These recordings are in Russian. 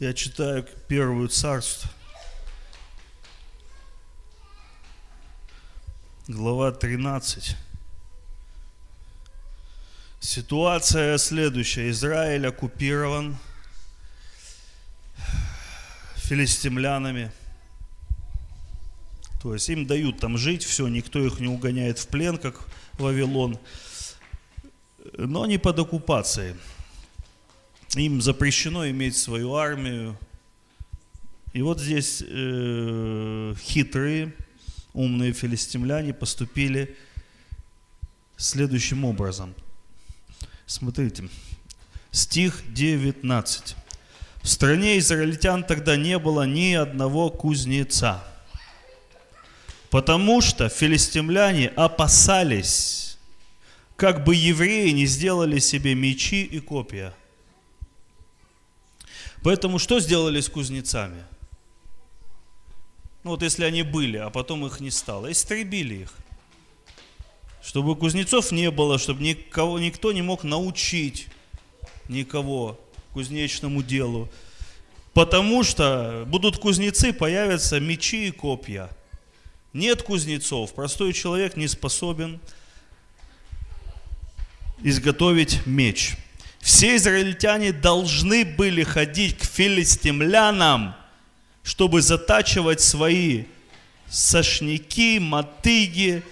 Я читаю первую царство. Глава 13. Ситуация следующая. Израиль оккупирован филистимлянами. То есть им дают там жить, все, никто их не угоняет в плен, как Вавилон. Но они под оккупацией. Им запрещено иметь свою армию. И вот здесь э, хитрые, умные филистимляне поступили следующим образом. Смотрите, стих 19. В стране израильтян тогда не было ни одного кузнеца, потому что филистимляне опасались, как бы евреи не сделали себе мечи и копья. Поэтому что сделали с кузнецами? Ну вот если они были, а потом их не стало, истребили их. Чтобы кузнецов не было, чтобы никого, никто не мог научить никого кузнечному делу. Потому что будут кузнецы, появятся мечи и копья. Нет кузнецов, простой человек не способен изготовить меч. Все израильтяне должны были ходить к филистимлянам, чтобы затачивать свои сошники, мотыги,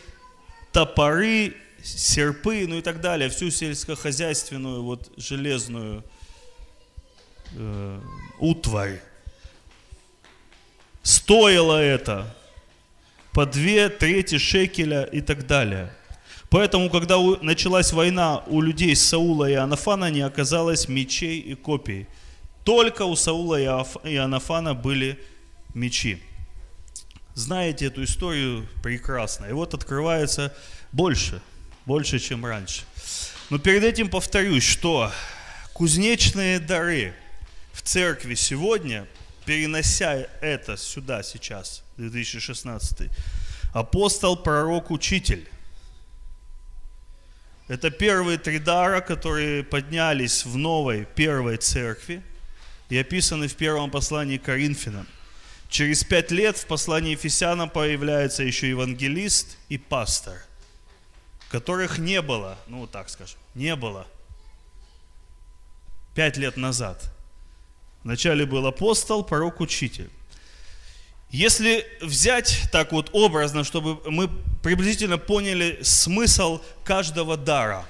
топоры, серпы, ну и так далее, всю сельскохозяйственную вот железную э, утварь. Стоило это по две трети шекеля и так далее. Поэтому, когда началась война у людей Саула и Анафана, не оказалось мечей и копий. Только у Саула и Анафана были мечи. Знаете эту историю прекрасно. И вот открывается больше, больше, чем раньше. Но перед этим повторюсь, что кузнечные дары – в церкви сегодня, перенося это сюда сейчас, 2016, апостол, пророк, учитель. Это первые три дара, которые поднялись в новой первой церкви и описаны в первом послании к Коринфянам. Через пять лет в послании Ефесянам появляется еще евангелист и пастор, которых не было, ну так скажем, не было пять лет назад – Вначале был апостол, пророк, учитель. Если взять так вот образно, чтобы мы приблизительно поняли смысл каждого дара.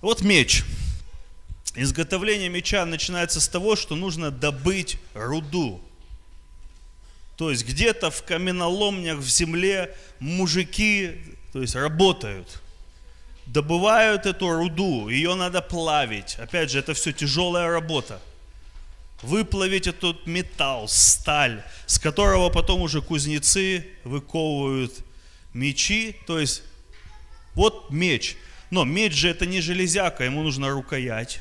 Вот меч. Изготовление меча начинается с того, что нужно добыть руду. То есть где-то в каменоломнях в земле мужики то есть, работают добывают эту руду, ее надо плавить. Опять же, это все тяжелая работа. Выплавить этот металл, сталь, с которого потом уже кузнецы выковывают мечи. То есть, вот меч. Но меч же это не железяка, ему нужна рукоять.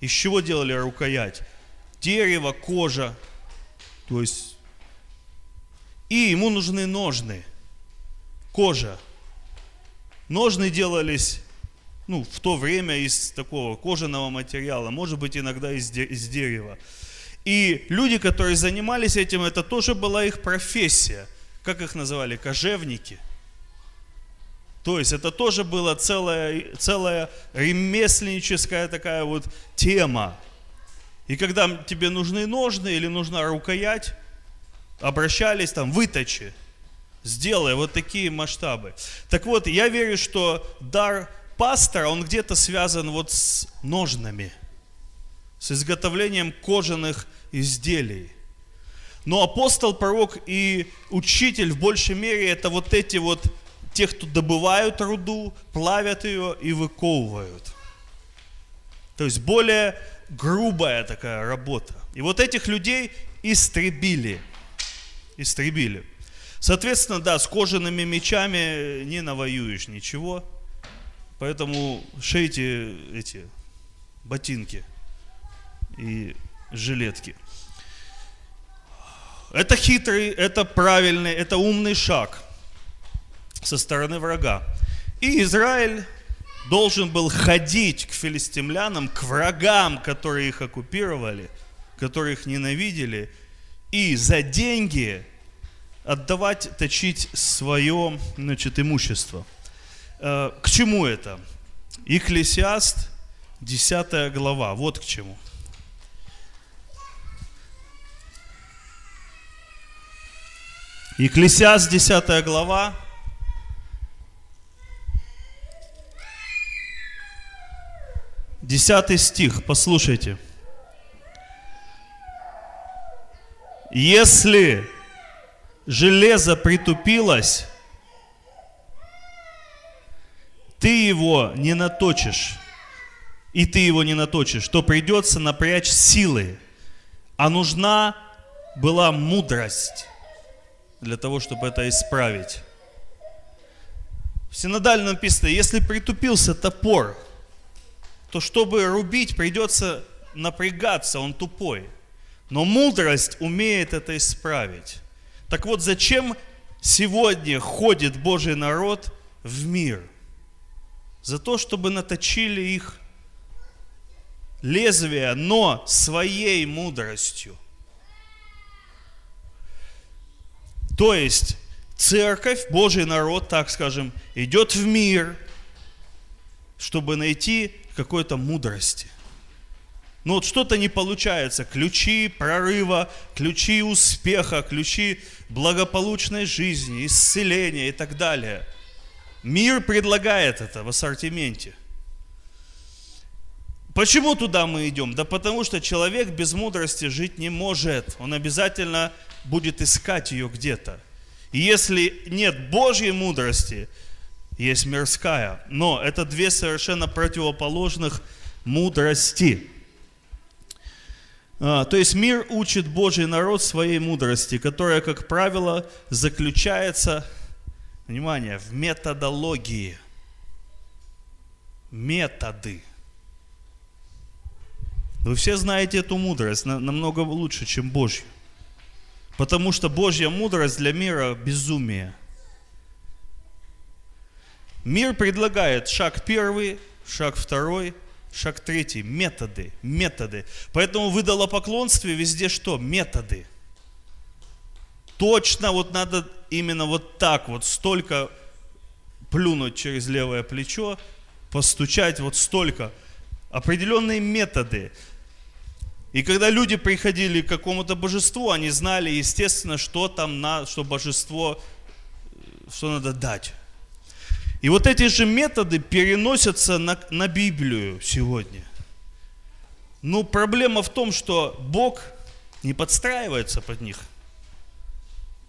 Из чего делали рукоять? Дерево, кожа. То есть, и ему нужны ножны. Кожа. Ножны делались ну, в то время из такого кожаного материала, может быть, иногда из, де- из дерева. И люди, которые занимались этим, это тоже была их профессия. Как их называли? Кожевники. То есть это тоже была целая, целая ремесленническая такая вот тема. И когда тебе нужны ножны или нужна рукоять, обращались там, выточи сделай вот такие масштабы. Так вот, я верю, что дар пастора, он где-то связан вот с ножнами, с изготовлением кожаных изделий. Но апостол, пророк и учитель в большей мере это вот эти вот, те, кто добывают руду, плавят ее и выковывают. То есть более грубая такая работа. И вот этих людей истребили. Истребили. Соответственно, да, с кожаными мечами не навоюешь ничего. Поэтому шейте эти ботинки и жилетки. Это хитрый, это правильный, это умный шаг со стороны врага. И Израиль должен был ходить к филистимлянам, к врагам, которые их оккупировали, которые их ненавидели, и за деньги отдавать, точить свое значит, имущество. Э, к чему это? Екклесиаст, 10 глава, вот к чему. Екклесиаст, 10 глава, Десятый стих, послушайте. Если железо притупилось, ты его не наточишь, и ты его не наточишь, то придется напрячь силы. А нужна была мудрость для того, чтобы это исправить. В синодальном написано, если притупился топор, то чтобы рубить, придется напрягаться, он тупой. Но мудрость умеет это исправить. Так вот, зачем сегодня ходит Божий народ в мир? За то, чтобы наточили их лезвие, но своей мудростью. То есть церковь, Божий народ, так скажем, идет в мир, чтобы найти какой-то мудрости. Но вот что-то не получается. Ключи прорыва, ключи успеха, ключи благополучной жизни, исцеления и так далее. Мир предлагает это в ассортименте. Почему туда мы идем? Да потому что человек без мудрости жить не может. Он обязательно будет искать ее где-то. И если нет Божьей мудрости, есть мирская. Но это две совершенно противоположных мудрости. А, то есть мир учит Божий народ своей мудрости, которая, как правило, заключается, внимание, в методологии. Методы. Вы все знаете эту мудрость намного лучше, чем Божью. Потому что Божья мудрость для мира безумие. Мир предлагает шаг первый, шаг второй – Шаг третий. Методы. Методы. Поэтому в идолопоклонстве везде что? Методы. Точно вот надо именно вот так вот столько плюнуть через левое плечо, постучать вот столько. Определенные методы. И когда люди приходили к какому-то божеству, они знали, естественно, что там, на, что божество, что надо дать. И вот эти же методы переносятся на, на Библию сегодня. Но проблема в том, что Бог не подстраивается под них.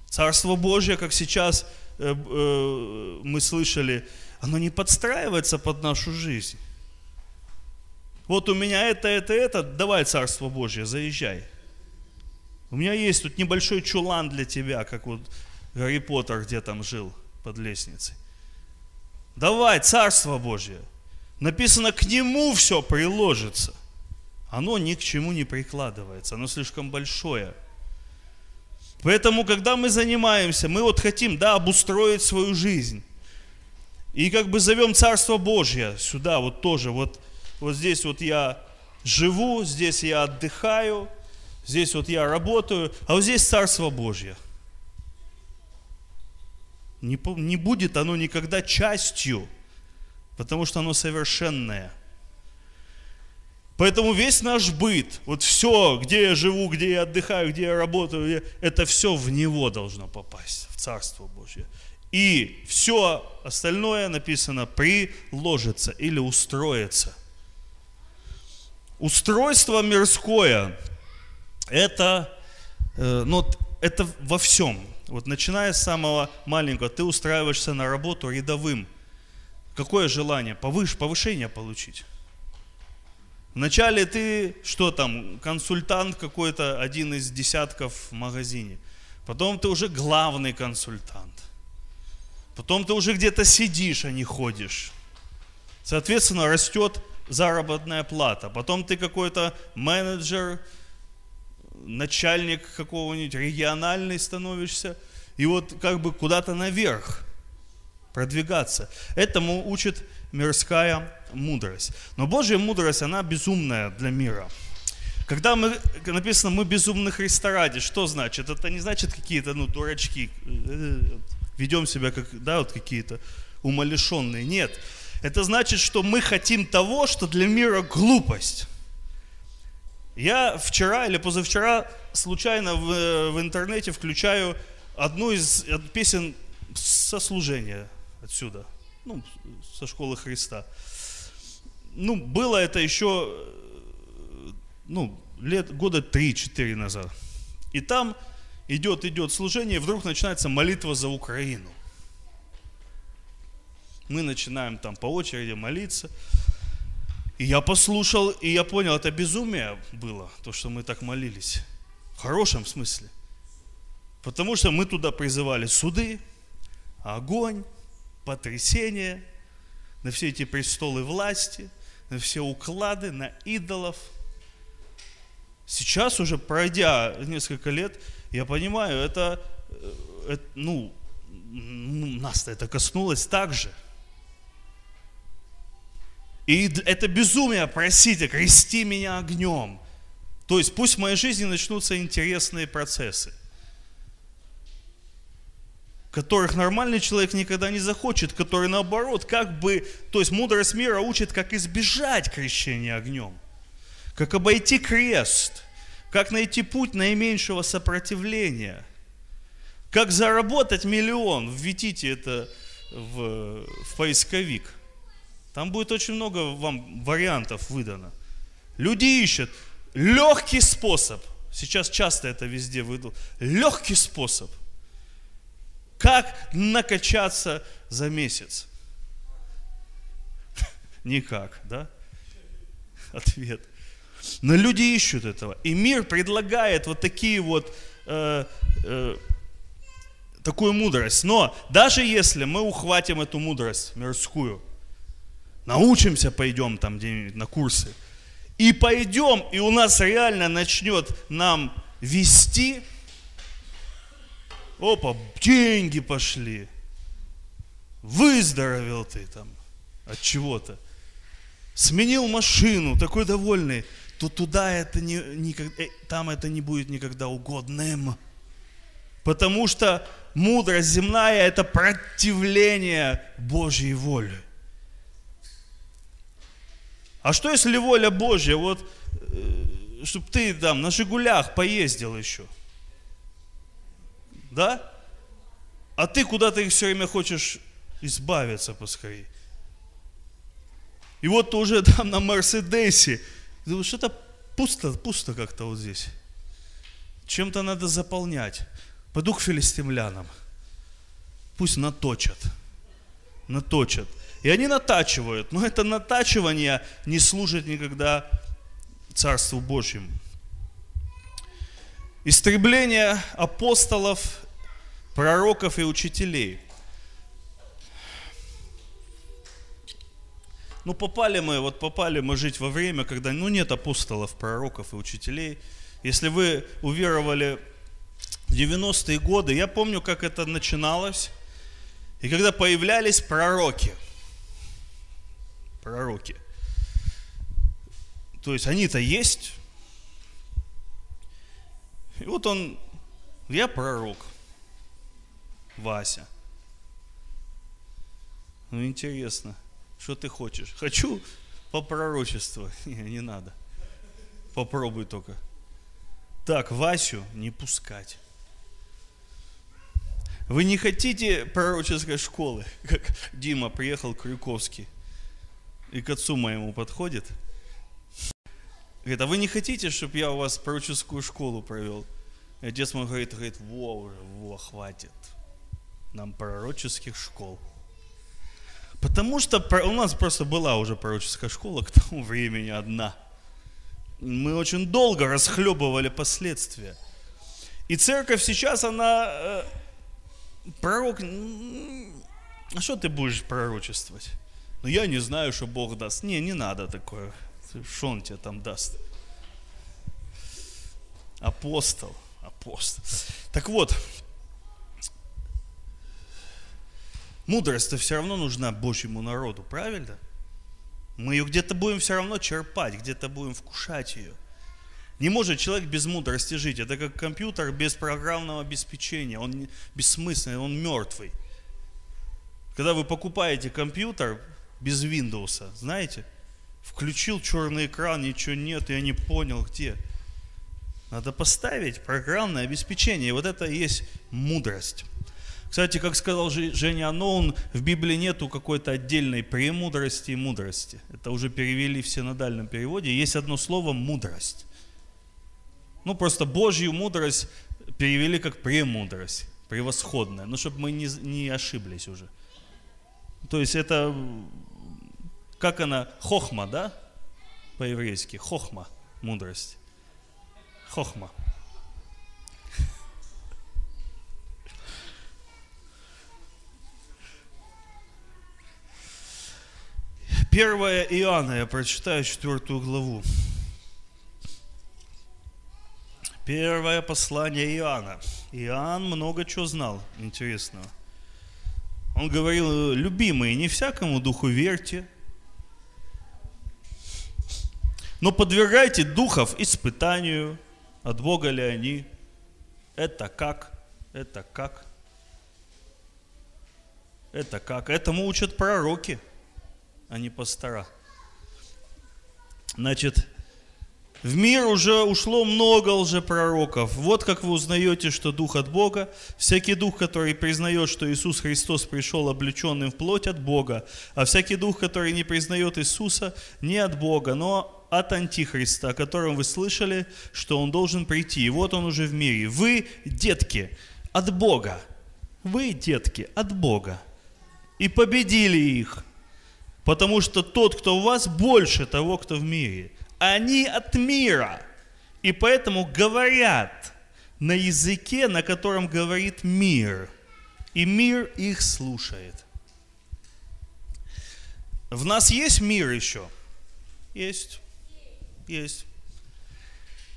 Царство Божье, как сейчас э, э, мы слышали, оно не подстраивается под нашу жизнь. Вот у меня это, это, это, давай Царство Божье, заезжай. У меня есть тут небольшой чулан для тебя, как вот Гарри Поттер где там жил под лестницей. Давай, Царство Божье. Написано, к нему все приложится. Оно ни к чему не прикладывается, оно слишком большое. Поэтому, когда мы занимаемся, мы вот хотим, да, обустроить свою жизнь. И как бы зовем Царство Божье сюда, вот тоже, вот, вот здесь вот я живу, здесь я отдыхаю, здесь вот я работаю, а вот здесь Царство Божье – не, не будет оно никогда частью, потому что оно совершенное. Поэтому весь наш быт, вот все, где я живу, где я отдыхаю, где я работаю, это все в него должно попасть, в Царство Божье. И все остальное написано приложится или устроится. Устройство мирское, это, э, ну, это во всем. Вот начиная с самого маленького, ты устраиваешься на работу рядовым. Какое желание? Повыш, повышение получить. Вначале ты, что там, консультант какой-то, один из десятков в магазине. Потом ты уже главный консультант. Потом ты уже где-то сидишь, а не ходишь. Соответственно, растет заработная плата. Потом ты какой-то менеджер, начальник какого-нибудь, региональный становишься, и вот как бы куда-то наверх продвигаться. Этому учит мирская мудрость. Но Божья мудрость, она безумная для мира. Когда мы, написано, мы безумны Христа ради, что значит? Это не значит какие-то, ну, дурачки, э, ведем себя как, да, вот какие-то умалишенные. Нет. Это значит, что мы хотим того, что для мира глупость. Я вчера или позавчера случайно в, в интернете включаю одну из песен со служения отсюда, ну, со школы Христа. Ну, было это еще, ну, лет, года 3-4 назад. И там идет, идет служение, и вдруг начинается молитва за Украину. Мы начинаем там по очереди молиться. И я послушал, и я понял, это безумие было, то, что мы так молились. В хорошем смысле. Потому что мы туда призывали суды, огонь, потрясение, на все эти престолы власти, на все уклады, на идолов. Сейчас уже, пройдя несколько лет, я понимаю, это, э, это ну, нас это коснулось так же – и это безумие просить, окрести меня огнем. То есть пусть в моей жизни начнутся интересные процессы, которых нормальный человек никогда не захочет, который наоборот, как бы, то есть мудрость мира учит, как избежать крещения огнем, как обойти крест, как найти путь наименьшего сопротивления, как заработать миллион, введите это в, в поисковик. Там будет очень много вам вариантов выдано. Люди ищут легкий способ. Сейчас часто это везде выйдут. Легкий способ. Как накачаться за месяц? Никак, да? Ответ. Но люди ищут этого. И мир предлагает вот такие вот, э, э, такую мудрость. Но даже если мы ухватим эту мудрость мирскую, научимся, пойдем там где-нибудь на курсы, и пойдем, и у нас реально начнет нам вести, опа, деньги пошли, выздоровел ты там от чего-то, сменил машину, такой довольный, то туда это не, никогда, э, там это не будет никогда угодным. Потому что мудрость земная – это противление Божьей воли. А что если воля Божья, вот, э, чтобы ты там на Жигулях поездил еще? Да? А ты куда-то их все время хочешь избавиться поскорее. И вот ты уже там на Мерседесе, думаешь, что-то пусто, пусто как-то вот здесь. Чем-то надо заполнять. Пойду к филистимлянам. Пусть наточат. Наточат. И они натачивают, но это натачивание не служит никогда Царству Божьему. Истребление апостолов, пророков и учителей. Ну, попали мы, вот попали мы жить во время, когда, ну, нет апостолов, пророков и учителей. Если вы уверовали в 90-е годы, я помню, как это начиналось, и когда появлялись пророки – пророки. То есть они-то есть. И вот он, я пророк, Вася. Ну интересно, что ты хочешь? Хочу по пророчеству. Не, не надо. Попробуй только. Так, Васю не пускать. Вы не хотите пророческой школы, как Дима приехал Крюковский и к отцу моему подходит. Говорит, а вы не хотите, чтобы я у вас пророческую школу провел? И отец мой говорит, говорит, во уже, во, хватит. Нам пророческих школ. Потому что у нас просто была уже пророческая школа к тому времени одна. Мы очень долго расхлебывали последствия. И церковь сейчас, она... Э, пророк... А что ты будешь пророчествовать? Но я не знаю, что Бог даст. Не, не надо такое. Что он тебе там даст? Апостол, апостол. Так вот, Мудрость-то все равно нужна Божьему народу, правильно? Мы ее где-то будем все равно черпать, где-то будем вкушать ее. Не может человек без мудрости жить. Это как компьютер без программного обеспечения. Он бессмысленный, он мертвый. Когда вы покупаете компьютер без Windows, знаете, включил черный экран, ничего нет, я не понял, где. Надо поставить программное обеспечение. Вот это и есть мудрость. Кстати, как сказал Женя Аноун, в Библии нету какой-то отдельной премудрости и мудрости. Это уже перевели в синодальном переводе. Есть одно слово «мудрость». Ну, просто Божью мудрость перевели как премудрость, превосходная. Ну, чтобы мы не, не ошиблись уже. То есть это, как она, хохма, да? По-еврейски, хохма, мудрость. Хохма. Первое Иоанна, я прочитаю четвертую главу. Первое послание Иоанна. Иоанн много чего знал интересного. Он говорил, любимые, не всякому духу верьте, но подвергайте духов испытанию, от Бога ли они, это как, это как, это как. Этому учат пророки – а не пастора. Значит, в мир уже ушло много лжепророков. Вот как вы узнаете, что Дух от Бога. Всякий Дух, который признает, что Иисус Христос пришел облеченным в плоть от Бога, а всякий Дух, который не признает Иисуса, не от Бога, но от Антихриста, о котором вы слышали, что Он должен прийти. И вот Он уже в мире. Вы, детки, от Бога. Вы, детки, от Бога. И победили их – Потому что тот, кто у вас, больше того, кто в мире. Они от мира. И поэтому говорят на языке, на котором говорит мир. И мир их слушает. В нас есть мир еще? Есть. Есть.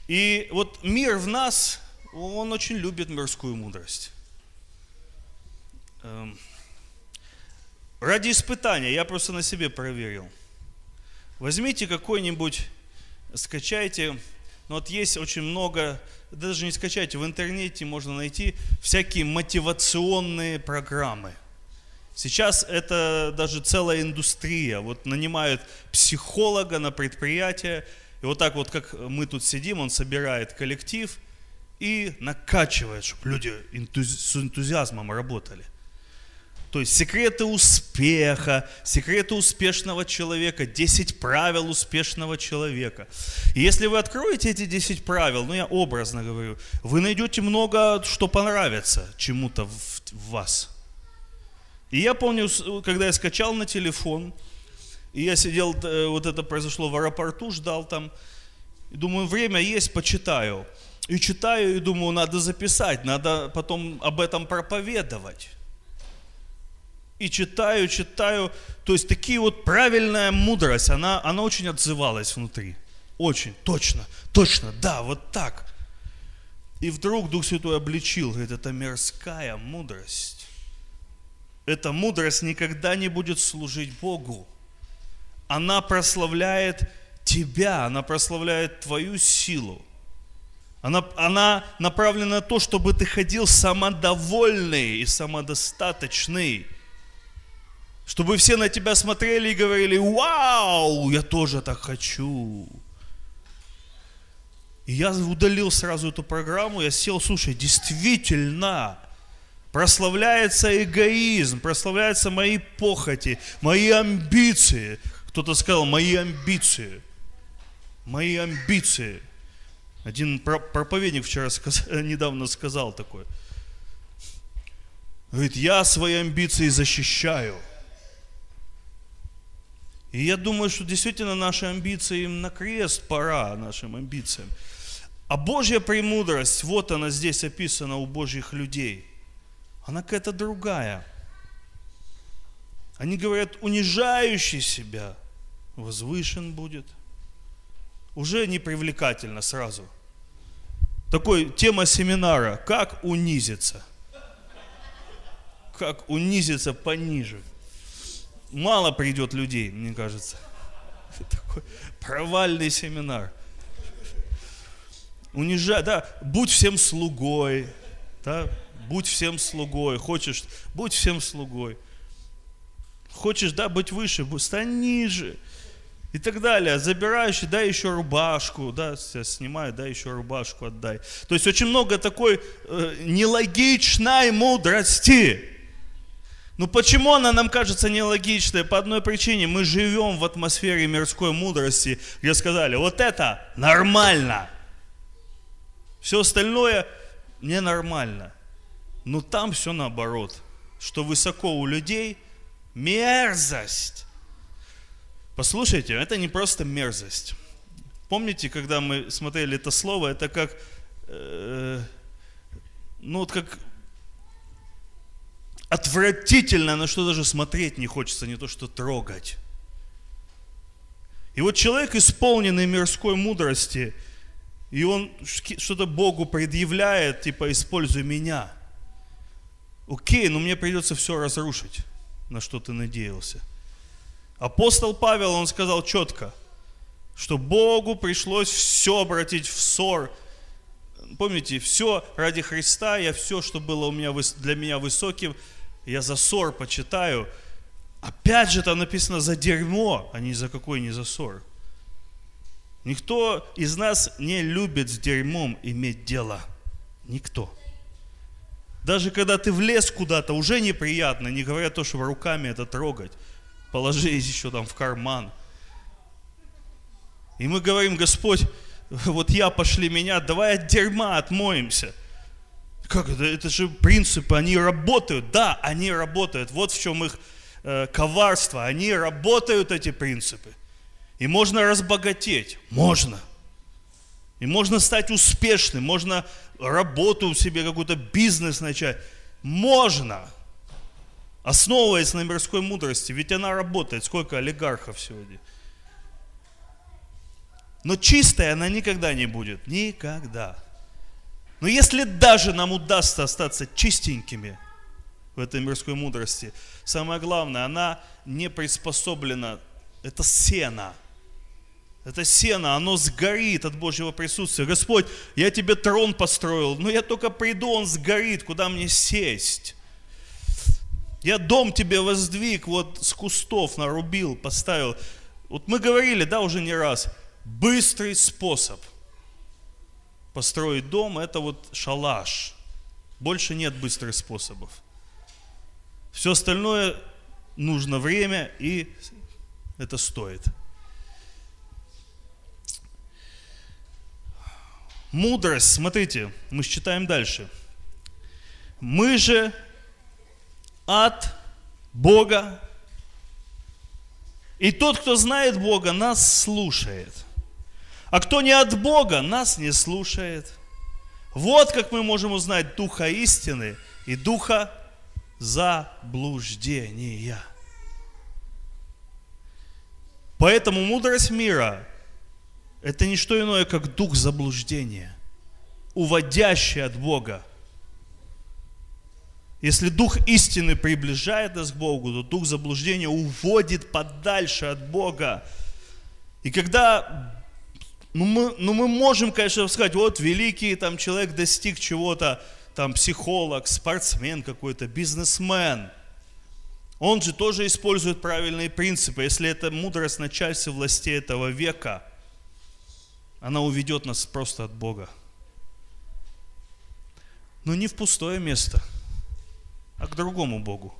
И вот мир в нас, он очень любит мирскую мудрость. Эм, Ради испытания, я просто на себе проверил. Возьмите какой-нибудь, скачайте, ну вот есть очень много, даже не скачайте, в интернете можно найти всякие мотивационные программы. Сейчас это даже целая индустрия. Вот нанимают психолога на предприятие, и вот так вот, как мы тут сидим, он собирает коллектив и накачивает, чтобы люди с энтузиазмом работали – то есть секреты успеха, секреты успешного человека, 10 правил успешного человека. И если вы откроете эти 10 правил, ну я образно говорю, вы найдете много, что понравится чему-то в, в вас. И я помню, когда я скачал на телефон, и я сидел, э, вот это произошло в аэропорту, ждал там, и думаю, время есть, почитаю. И читаю, и думаю, надо записать, надо потом об этом проповедовать и читаю, читаю. То есть такие вот правильная мудрость, она, она очень отзывалась внутри. Очень, точно, точно, да, вот так. И вдруг Дух Святой обличил, говорит, это мирская мудрость. Эта мудрость никогда не будет служить Богу. Она прославляет тебя, она прославляет твою силу. Она, она направлена на то, чтобы ты ходил самодовольный и самодостаточный чтобы все на тебя смотрели и говорили, вау, я тоже так хочу. И я удалил сразу эту программу, я сел, слушай, действительно, прославляется эгоизм, прославляются мои похоти, мои амбиции. Кто-то сказал, мои амбиции, мои амбиции. Один проповедник вчера сказ, недавно сказал такое. Говорит, я свои амбиции защищаю – и я думаю, что действительно наши амбиции им на крест пора, нашим амбициям. А Божья премудрость, вот она здесь описана у Божьих людей. Она какая-то другая. Они говорят, унижающий себя возвышен будет. Уже непривлекательно сразу. Такой тема семинара, как унизиться. как унизиться пониже. Мало придет людей, мне кажется. Такой провальный семинар. Унижай, да, будь всем слугой, да, будь всем слугой. Хочешь, будь всем слугой. Хочешь, да, быть выше, стань ниже. И так далее. Забирающий, дай еще рубашку, да, снимай, дай еще рубашку отдай. То есть очень много такой э, нелогичной мудрости. Ну почему она нам кажется нелогичной? По одной причине. Мы живем в атмосфере мирской мудрости, где сказали, вот это нормально. Все остальное ненормально. Но там все наоборот. Что высоко у людей мерзость. Послушайте, это не просто мерзость. Помните, когда мы смотрели это слово, это как, э, ну вот как отвратительно, на что даже смотреть не хочется, не то что трогать. И вот человек, исполненный мирской мудрости, и он что-то Богу предъявляет, типа, используй меня. Окей, но мне придется все разрушить, на что ты надеялся. Апостол Павел, он сказал четко, что Богу пришлось все обратить в ссор. Помните, все ради Христа, я все, что было у меня, для меня высоким, я за ссор почитаю. Опять же, там написано за дерьмо, а не за какой не за ссор. Никто из нас не любит с дерьмом иметь дело. Никто. Даже когда ты влез куда-то, уже неприятно, не говоря то, что руками это трогать положи еще там в карман. И мы говорим, Господь, вот я пошли меня, давай от дерьма отмоемся. Как это? Это же принципы, они работают. Да, они работают. Вот в чем их э, коварство. Они работают, эти принципы. И можно разбогатеть. Можно. И можно стать успешным. Можно работу себе, какой-то бизнес начать. Можно основываясь на мирской мудрости, ведь она работает. Сколько олигархов сегодня? Но чистая она никогда не будет. Никогда. Но если даже нам удастся остаться чистенькими в этой мирской мудрости, самое главное, она не приспособлена. Это сено. Это сено, оно сгорит от Божьего присутствия. Господь, я тебе трон построил, но я только приду, он сгорит, куда мне сесть? Я дом тебе воздвиг, вот с кустов нарубил, поставил. Вот мы говорили, да, уже не раз, быстрый способ построить дом – это вот шалаш. Больше нет быстрых способов. Все остальное нужно время и это стоит. Мудрость, смотрите, мы читаем дальше. Мы же от Бога. И тот, кто знает Бога, нас слушает. А кто не от Бога, нас не слушает. Вот как мы можем узнать Духа истины и Духа заблуждения. Поэтому мудрость мира – это не что иное, как дух заблуждения, уводящий от Бога. Если дух истины приближает нас к Богу, то дух заблуждения уводит подальше от Бога. И когда, ну мы, ну мы можем, конечно, сказать, вот великий там человек достиг чего-то, там психолог, спортсмен какой-то, бизнесмен. Он же тоже использует правильные принципы. Если это мудрость начальства властей этого века, она уведет нас просто от Бога. Но не в пустое место – а к другому Богу.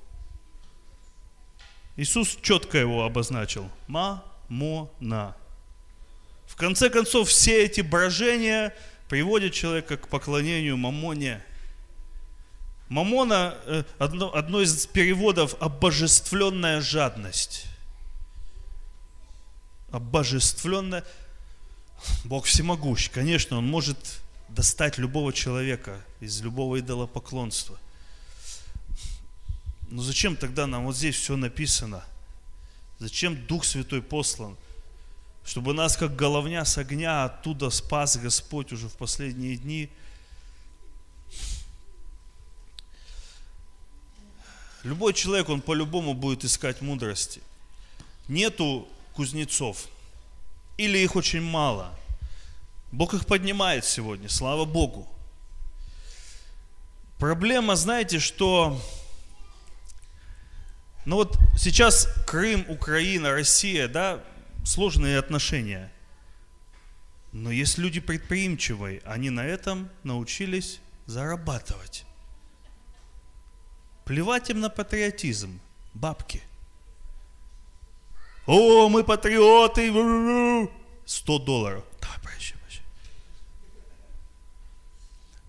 Иисус четко его обозначил. Мамона. В конце концов, все эти брожения приводят человека к поклонению мамоне. Мамона, э, одно, одно из переводов, обожествленная жадность. Обожествленная. Бог всемогущ. Конечно, Он может достать любого человека из любого идолопоклонства – но зачем тогда нам вот здесь все написано? Зачем Дух Святой послан? Чтобы нас, как головня с огня, оттуда спас Господь уже в последние дни. Любой человек, он по-любому будет искать мудрости. Нету кузнецов. Или их очень мало. Бог их поднимает сегодня, слава Богу. Проблема, знаете, что ну вот сейчас Крым, Украина, Россия, да, сложные отношения. Но есть люди предприимчивые, они на этом научились зарабатывать. Плевать им на патриотизм, бабки. О, мы патриоты! 100 долларов. Давай, прощай, прощай.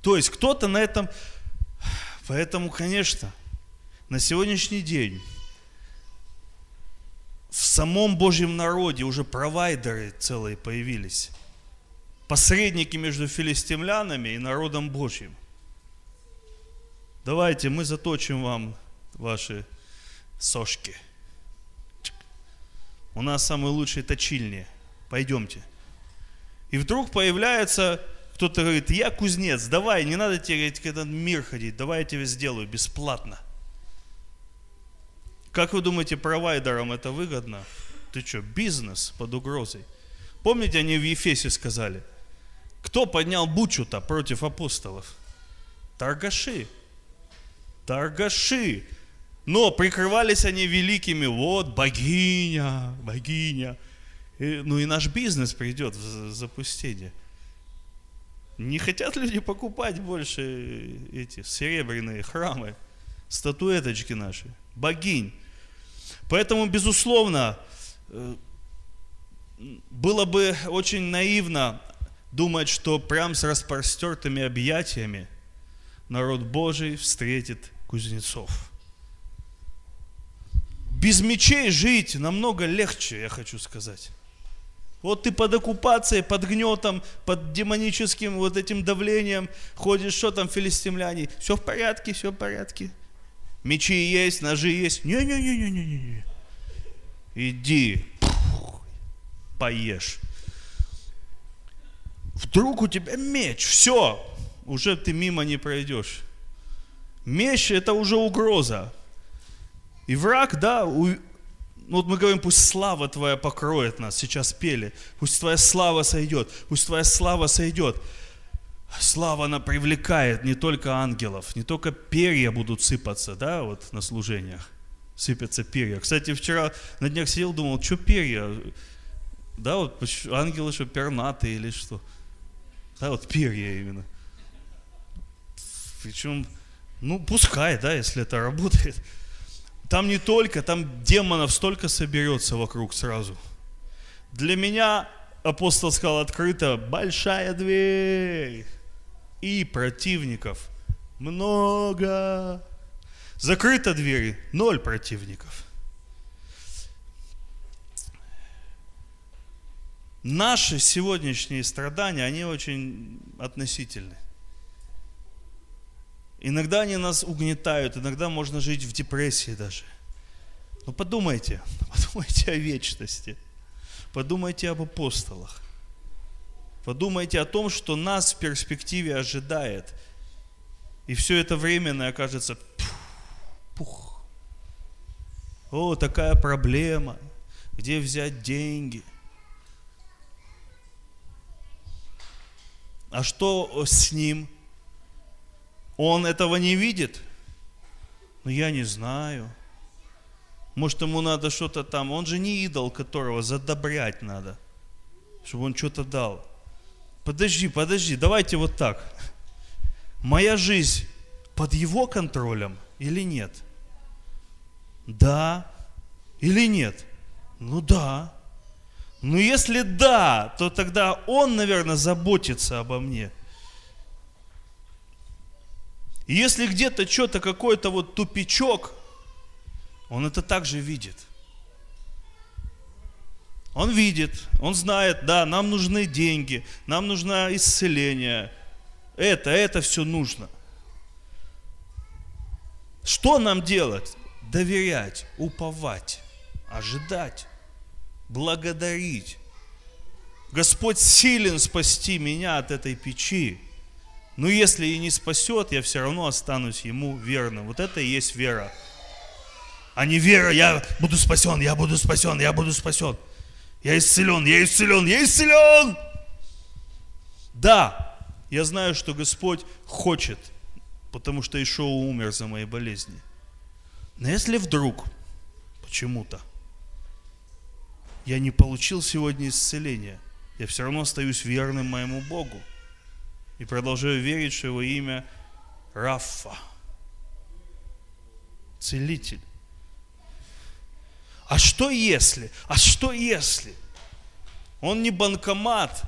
То есть кто-то на этом... Поэтому, конечно, на сегодняшний день в самом Божьем народе уже провайдеры целые появились. Посредники между филистимлянами и народом Божьим. Давайте мы заточим вам ваши сошки. У нас самые лучшие точильни. Пойдемте. И вдруг появляется кто-то говорит, я кузнец, давай, не надо тебе говорить, этот мир ходить, давай я тебе сделаю бесплатно. Как вы думаете, провайдерам это выгодно? Ты что, бизнес под угрозой? Помните, они в Ефесе сказали, кто поднял бучу-то против апостолов? Торгаши. Торгаши. Но прикрывались они великими, вот, богиня, богиня. И, ну и наш бизнес придет в запустение. Не хотят люди покупать больше эти серебряные храмы, статуэточки наши, богинь. Поэтому, безусловно, э, было бы очень наивно думать, что прям с распростертыми объятиями народ Божий встретит кузнецов. Без мечей жить намного легче, я хочу сказать. Вот ты под оккупацией, под гнетом, под демоническим вот этим давлением ходишь, что там филистимляне? Все в порядке, все в порядке. Мечи есть, ножи есть. Не-не-не-не-не-не. Иди, поешь. Вдруг у тебя меч, все, уже ты мимо не пройдешь. Меч это уже угроза. И враг, да, у, ну вот мы говорим, пусть слава твоя покроет нас, сейчас пели, пусть твоя слава сойдет, пусть твоя слава сойдет. Слава, она привлекает не только ангелов, не только перья будут сыпаться, да, вот на служениях, сыпятся перья. Кстати, вчера на днях сидел, думал, что перья, да, вот ангелы что, пернатые или что, да, вот перья именно. Причем, ну, пускай, да, если это работает. Там не только, там демонов столько соберется вокруг сразу. Для меня, апостол сказал открыто, большая дверь и противников много. Закрыта дверь, ноль противников. Наши сегодняшние страдания, они очень относительны. Иногда они нас угнетают, иногда можно жить в депрессии даже. Но подумайте, подумайте о вечности, подумайте об апостолах. Подумайте о том, что нас в перспективе ожидает. И все это временно окажется пух. О, такая проблема. Где взять деньги? А что с ним? Он этого не видит? Ну, я не знаю. Может, ему надо что-то там. Он же не идол, которого задобрять надо, чтобы он что-то дал. Подожди, подожди, давайте вот так. Моя жизнь под его контролем или нет? Да или нет? Ну да. Ну если да, то тогда он, наверное, заботится обо мне. И если где-то что-то, какой-то вот тупичок, он это также видит – он видит, он знает, да, нам нужны деньги, нам нужно исцеление. Это, это все нужно. Что нам делать? Доверять, уповать, ожидать, благодарить. Господь силен спасти меня от этой печи. Но если и не спасет, я все равно останусь Ему верным. Вот это и есть вера. а не вера, я буду спасен, я буду спасен, я буду спасен. Я исцелен, я исцелен, я исцелен. Да, я знаю, что Господь хочет, потому что Ишоу умер за мои болезни. Но если вдруг, почему-то, я не получил сегодня исцеления, я все равно остаюсь верным моему Богу и продолжаю верить, что Его имя Рафа, целитель. А что если? А что если? Он не банкомат.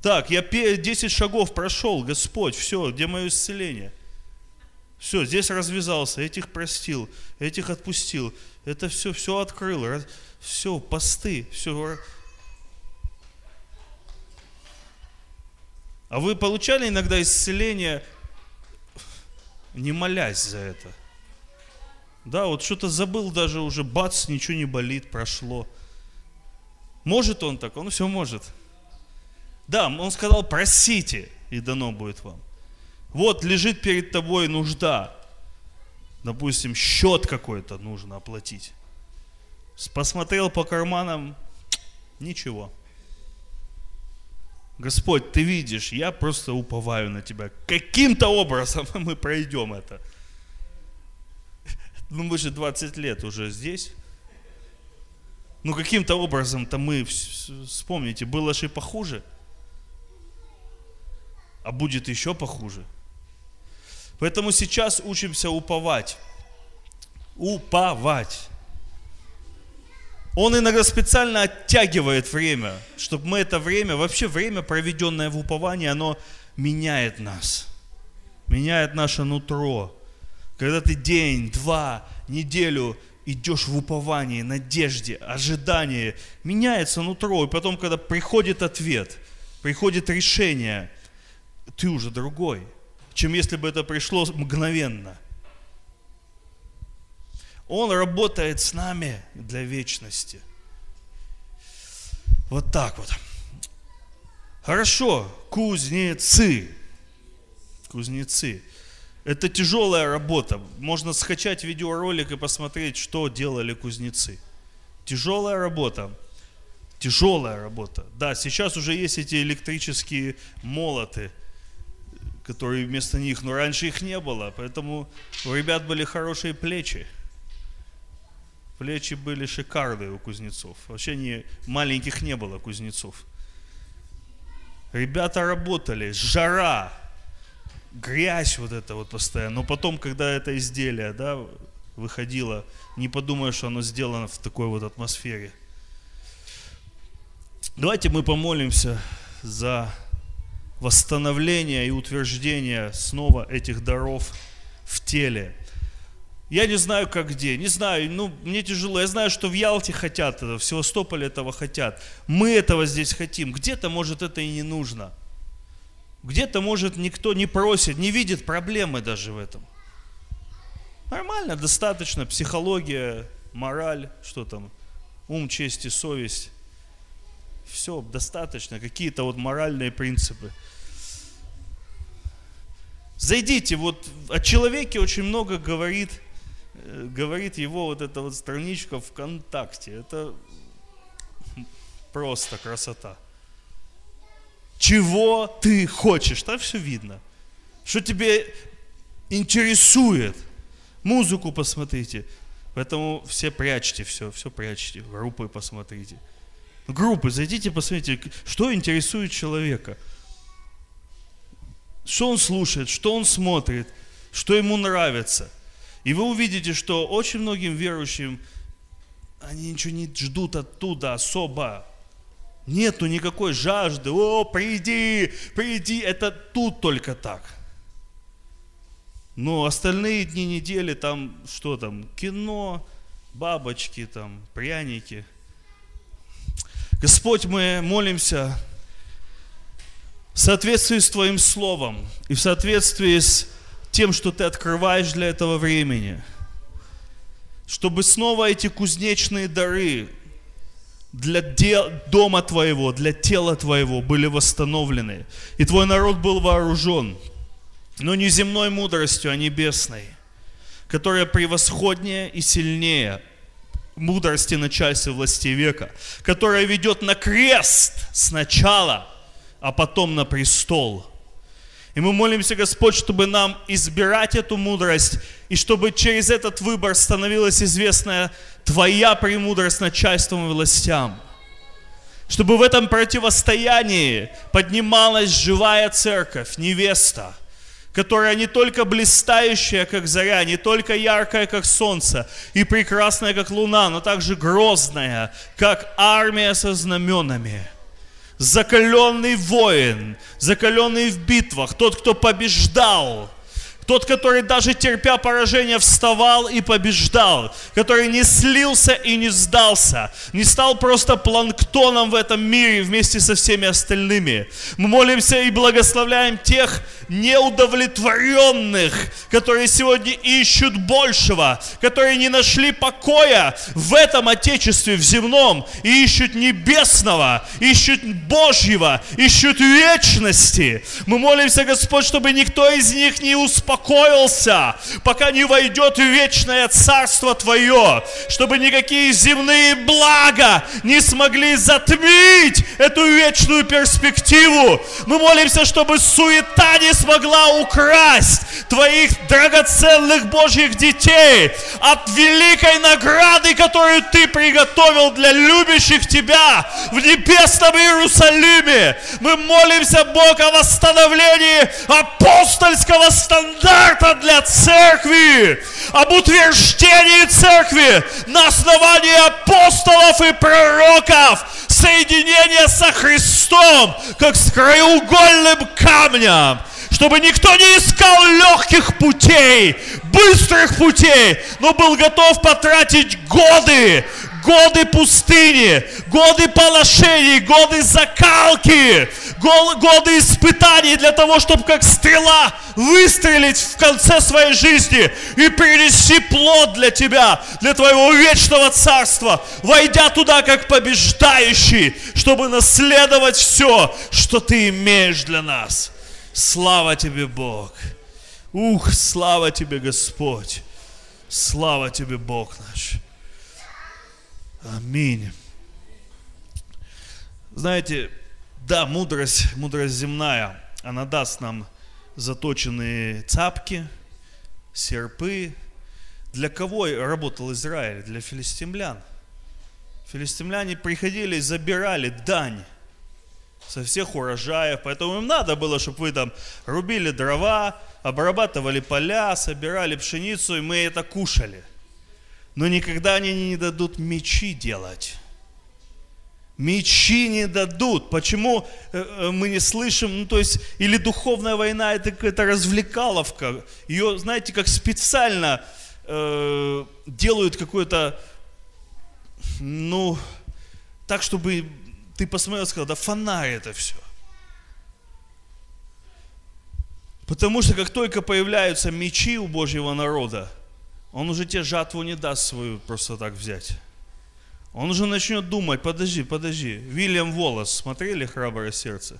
Так, я 10 шагов прошел, Господь, все, где мое исцеление? Все, здесь развязался, этих простил, этих отпустил. Это все, все открыл, все, посты, все. А вы получали иногда исцеление, не молясь за это? Да, вот что-то забыл даже уже, бац, ничего не болит, прошло. Может он так? Он все может. Да, он сказал, просите, и дано будет вам. Вот лежит перед тобой нужда. Допустим, счет какой-то нужно оплатить. Посмотрел по карманам, ничего. Господь, ты видишь, я просто уповаю на тебя. Каким-то образом мы пройдем это. Ну, мы же 20 лет уже здесь. Ну, каким-то образом-то мы, вспомните, было же и похуже. А будет еще похуже. Поэтому сейчас учимся уповать. Уповать. Он иногда специально оттягивает время, чтобы мы это время, вообще время, проведенное в уповании, оно меняет нас, меняет наше нутро. Когда ты день, два, неделю идешь в уповании, надежде, ожидании, меняется нутро. И потом, когда приходит ответ, приходит решение, ты уже другой, чем если бы это пришло мгновенно. Он работает с нами для вечности. Вот так вот. Хорошо, кузнецы. Кузнецы. Это тяжелая работа. Можно скачать видеоролик и посмотреть, что делали кузнецы. Тяжелая работа. Тяжелая работа. Да, сейчас уже есть эти электрические молоты, которые вместо них, но раньше их не было, поэтому у ребят были хорошие плечи. Плечи были шикарные у кузнецов. Вообще не, маленьких не было кузнецов. Ребята работали, жара, грязь вот это вот постоянно. Но потом, когда это изделие, да, выходило, не подумаешь, что оно сделано в такой вот атмосфере. Давайте мы помолимся за восстановление и утверждение снова этих даров в теле. Я не знаю, как где, не знаю, ну, мне тяжело. Я знаю, что в Ялте хотят этого, в Севастополе этого хотят. Мы этого здесь хотим. Где-то, может, это и не нужно. Где-то, может, никто не просит, не видит проблемы даже в этом. Нормально, достаточно. Психология, мораль, что там, ум, честь и совесть. Все, достаточно. Какие-то вот моральные принципы. Зайдите, вот о человеке очень много говорит, говорит его вот эта вот страничка ВКонтакте. Это просто красота. Чего ты хочешь? Там все видно. Что тебе интересует. Музыку посмотрите. Поэтому все прячьте все, все прячьте. Группы посмотрите. Группы, зайдите, посмотрите, что интересует человека. Что он слушает, что он смотрит, что ему нравится. И вы увидите, что очень многим верующим, они ничего не ждут оттуда особо. Нету никакой жажды. О, приди, приди. Это тут только так. Но остальные дни недели там, что там, кино, бабочки там, пряники. Господь, мы молимся в соответствии с Твоим Словом и в соответствии с тем, что Ты открываешь для этого времени, чтобы снова эти кузнечные дары для дел, дома твоего, для тела твоего были восстановлены. И твой народ был вооружен, но не земной мудростью, а небесной, которая превосходнее и сильнее мудрости начальства власти века, которая ведет на крест сначала, а потом на престол. И мы молимся, Господь, чтобы нам избирать эту мудрость, и чтобы через этот выбор становилась известная Твоя премудрость начальством и властям. Чтобы в этом противостоянии поднималась живая церковь, невеста – которая не только блистающая, как заря, не только яркая, как солнце, и прекрасная, как луна, но также грозная, как армия со знаменами. Закаленный воин, закаленный в битвах, тот, кто побеждал – тот, который даже терпя поражение вставал и побеждал, который не слился и не сдался, не стал просто планктоном в этом мире вместе со всеми остальными. Мы молимся и благословляем тех неудовлетворенных, которые сегодня ищут большего, которые не нашли покоя в этом Отечестве, в земном, и ищут небесного, ищут Божьего, ищут вечности. Мы молимся, Господь, чтобы никто из них не успокоился успокоился, пока не войдет вечное Царство Твое, чтобы никакие земные блага не смогли затмить эту вечную перспективу. Мы молимся, чтобы суета не смогла украсть Твоих драгоценных Божьих детей от великой награды, которую Ты приготовил для любящих Тебя в небесном Иерусалиме. Мы молимся, Бог, о восстановлении апостольского стандарта стандарта для церкви, об утверждении церкви на основании апостолов и пророков, соединение со Христом, как с краеугольным камнем, чтобы никто не искал легких путей, быстрых путей, но был готов потратить годы, годы пустыни, годы полошений, годы закалки, годы испытаний для того, чтобы как стрела выстрелить в конце своей жизни и принести плод для тебя, для твоего вечного царства, войдя туда как побеждающий, чтобы наследовать все, что ты имеешь для нас. Слава тебе, Бог! Ух, слава тебе, Господь! Слава тебе, Бог наш! Аминь. Знаете, да, мудрость, мудрость земная, она даст нам заточенные цапки, серпы. Для кого работал Израиль? Для филистимлян. Филистимляне приходили, забирали дань со всех урожаев, поэтому им надо было, чтобы вы там рубили дрова, обрабатывали поля, собирали пшеницу, и мы это кушали. Но никогда они не дадут мечи делать Мечи не дадут. Почему э, э, мы не слышим? Ну, то есть, или духовная война, это какая-то развлекаловка. Ее, знаете, как специально э, делают какое-то, ну, так, чтобы ты посмотрел и сказал, да фонарь это все. Потому что как только появляются мечи у Божьего народа, он уже тебе жатву не даст свою просто так взять. Он уже начнет думать, подожди, подожди. Вильям Волос, смотрели «Храброе сердце»?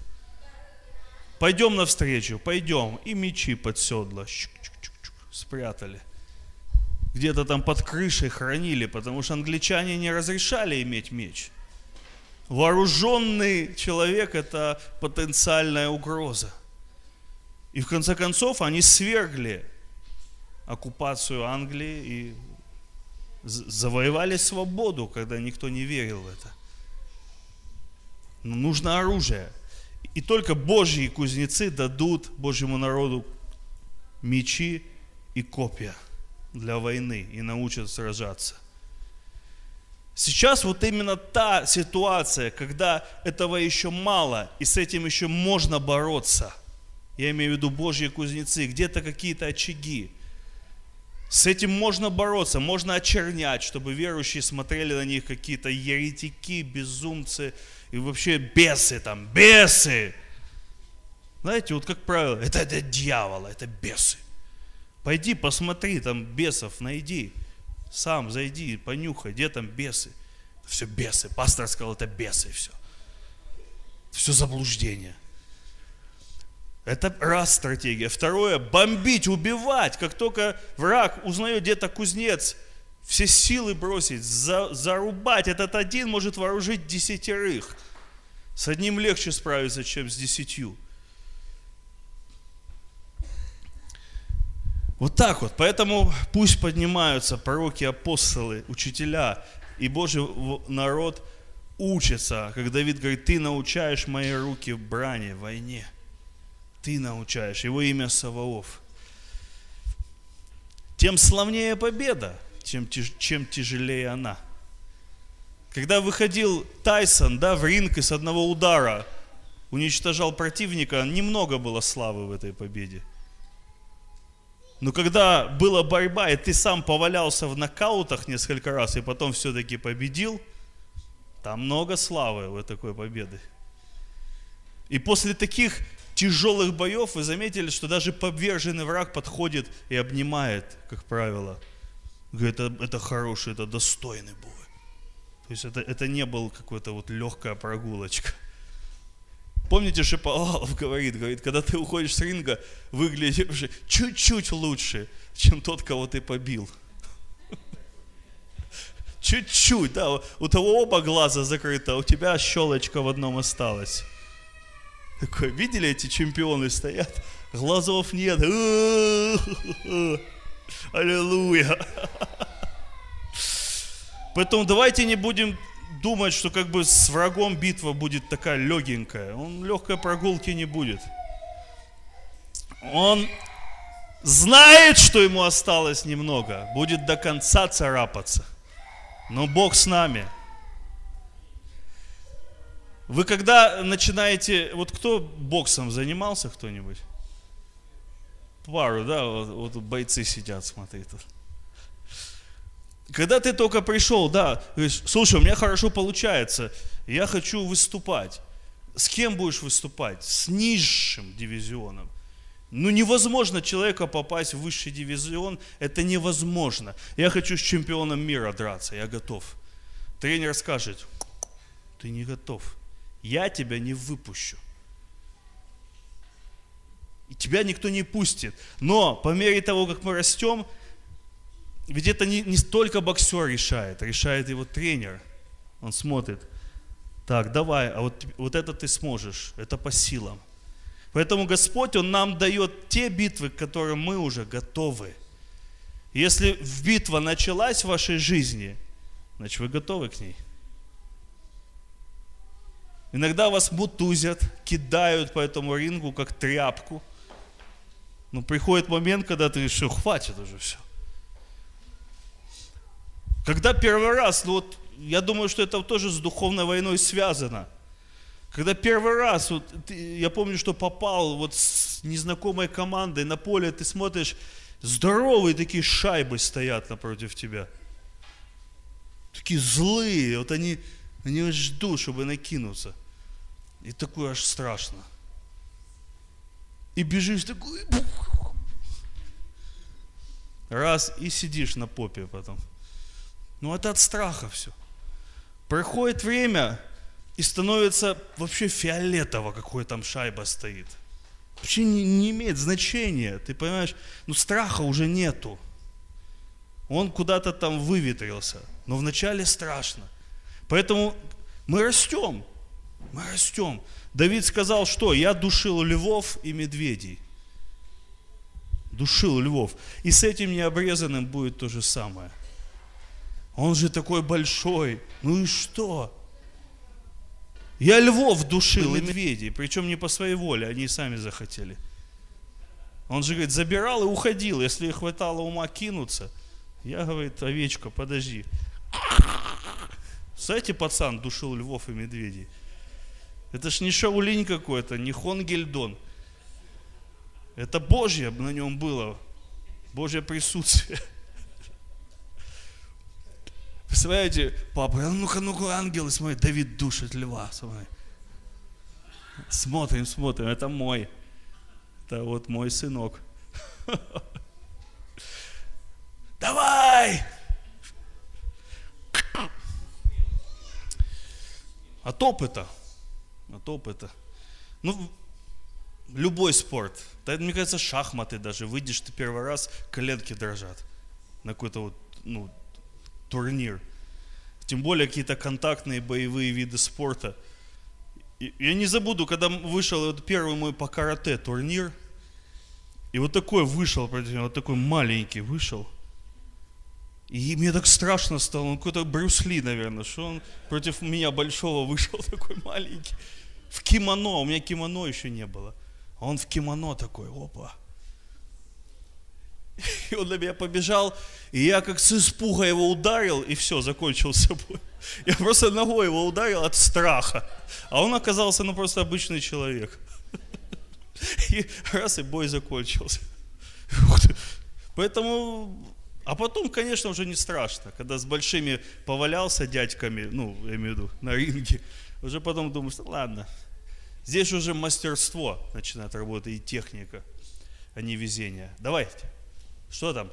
Пойдем навстречу, пойдем. И мечи под седло спрятали. Где-то там под крышей хранили, потому что англичане не разрешали иметь меч. Вооруженный человек – это потенциальная угроза. И в конце концов они свергли оккупацию Англии и завоевали свободу, когда никто не верил в это. Но нужно оружие. И только Божьи кузнецы дадут Божьему народу мечи и копья для войны и научат сражаться. Сейчас вот именно та ситуация, когда этого еще мало, и с этим еще можно бороться. Я имею в виду Божьи кузнецы, где-то какие-то очаги. С этим можно бороться, можно очернять, чтобы верующие смотрели на них какие-то еретики, безумцы и вообще бесы там, бесы. Знаете, вот как правило, это, это дьявола, это бесы. Пойди посмотри, там бесов найди. Сам зайди, понюхай, где там бесы. Все бесы. Пастор сказал, это бесы, все. Все заблуждение. Это раз стратегия. Второе, бомбить, убивать. Как только враг узнает где-то кузнец, все силы бросить, за, зарубать. Этот один может вооружить десятерых. С одним легче справиться, чем с десятью. Вот так вот. Поэтому пусть поднимаются пророки, апостолы, учителя, и Божий народ учится, как Давид говорит, ты научаешь мои руки в брани, в войне. Ты научаешь. Его имя Саваоф. Тем славнее победа, чем, чем тяжелее она. Когда выходил Тайсон да, в ринг и с одного удара уничтожал противника, немного было славы в этой победе. Но когда была борьба, и ты сам повалялся в нокаутах несколько раз, и потом все-таки победил, там много славы в такой победы. И после таких тяжелых боев вы заметили, что даже поверженный враг подходит и обнимает, как правило. Говорит, это, это хороший, это достойный бой. То есть это, это не был какой-то вот легкая прогулочка. Помните, Шиповалов говорит, говорит, когда ты уходишь с ринга, выглядишь чуть-чуть лучше, чем тот, кого ты побил. Чуть-чуть, да, у того оба глаза закрыты, а у тебя щелочка в одном осталась. Такой, видели эти чемпионы стоят? Глазов нет. Аллилуйя. Поэтому давайте не будем думать, что как бы с врагом битва будет такая легенькая. Он легкой прогулки не будет. Он знает, что ему осталось немного, будет до конца царапаться. Но Бог с нами. Вы когда начинаете, вот кто боксом занимался кто-нибудь? Пару, да, вот, вот бойцы сидят, смотри тут. Когда ты только пришел, да, говоришь, слушай, у меня хорошо получается, я хочу выступать. С кем будешь выступать? С низшим дивизионом. Ну невозможно человека попасть в высший дивизион, это невозможно. Я хочу с чемпионом мира драться, я готов. Тренер скажет, ты не готов, я тебя не выпущу. И тебя никто не пустит. Но по мере того, как мы растем, ведь это не, не столько боксер решает, решает его тренер. Он смотрит, так, давай, а вот, вот это ты сможешь, это по силам. Поэтому Господь, Он нам дает те битвы, к которым мы уже готовы. Если битва началась в вашей жизни, значит вы готовы к ней. Иногда вас мутузят, кидают по этому рингу, как тряпку. Но приходит момент, когда ты решил, хватит уже все. Когда первый раз, ну вот, я думаю, что это тоже с духовной войной связано. Когда первый раз, вот, ты, я помню, что попал вот с незнакомой командой на поле, ты смотришь, здоровые такие шайбы стоят напротив тебя. Такие злые, вот они, они ждут, чтобы накинуться. И такое аж страшно. И бежишь такой, раз, и сидишь на попе потом. Ну это от страха все. Проходит время, и становится вообще фиолетово, какой там шайба стоит. Вообще не, не имеет значения, ты понимаешь? Ну страха уже нету. Он куда-то там выветрился. Но вначале страшно. Поэтому мы растем. Мы растем. Давид сказал, что я душил львов и медведей. Душил львов. И с этим необрезанным будет то же самое. Он же такой большой. Ну и что? Я львов душил и медведей, причем не по своей воле, они сами захотели. Он же говорит, забирал и уходил, если хватало ума кинуться. Я, говорит, овечка, подожди. Кстати, пацан душил львов и медведей. Это ж не Шаулинь какой-то, не Хонгельдон. Это Божье на нем было, Божье присутствие. Представляете, папа, а ну-ка, ну-ка, ангелы, смотри, Давид душит льва, смотри. Смотрим, смотрим, это мой. Это вот мой сынок. Давай! От опыта. От опыта. Ну, любой спорт. Да, мне кажется, шахматы даже. Выйдешь ты первый раз, коленки дрожат. На какой-то вот, ну, турнир. Тем более какие-то контактные боевые виды спорта. Я не забуду, когда вышел вот первый мой по карате турнир. И вот такой вышел, вот такой маленький вышел. И мне так страшно стало, он какой-то Брюс Ли, наверное, что он против меня большого вышел такой маленький. В кимоно, у меня кимоно еще не было. А он в кимоно такой, опа. И он на меня побежал, и я как с испуга его ударил, и все, закончил с собой. Я просто ногой его ударил от страха. А он оказался, ну, просто обычный человек. И раз, и бой закончился. Поэтому, а потом, конечно, уже не страшно, когда с большими повалялся дядьками, ну, я имею в виду, на ринге, уже потом думаешь, ладно, здесь уже мастерство начинает работать и техника, а не везение. Давайте. Что там?